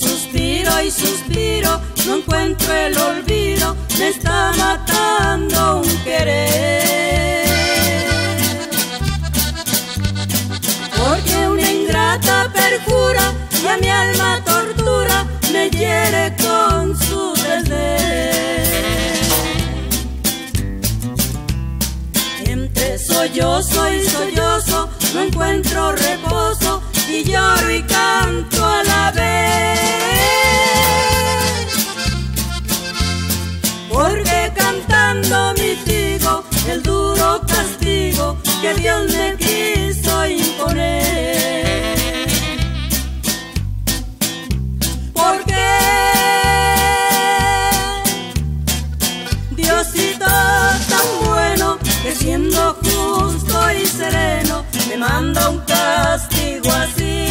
Respiro y suspiro, no encuentro el olvido, me está matando un querer. Porque una ingrata perjura y a mi alma tortura, me hiere con su desdén. Entre sollozo y sollozo, no encuentro reposo Dios me quiso imponer. Porque Diosito tan bueno que siendo justo y sereno me manda un castigo así.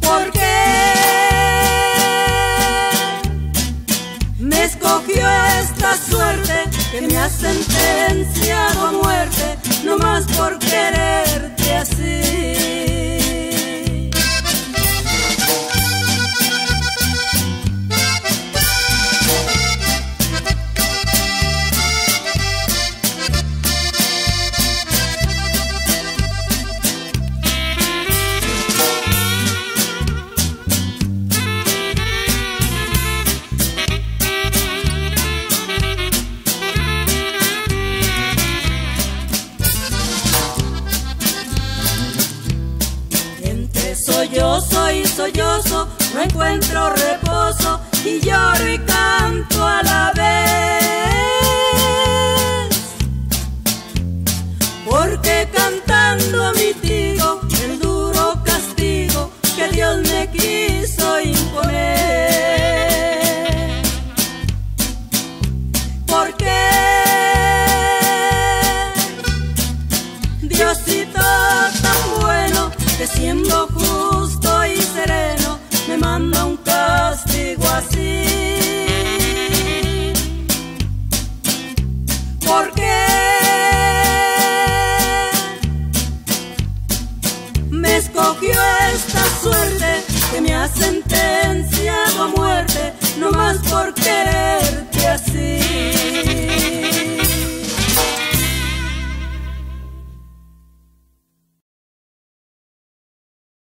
Porque me sentenciado a muerte, no más por quererte sollozo y sollozo no encuentro reposo y lloro y canto a la vez. Porque cantando mitigo el que siendo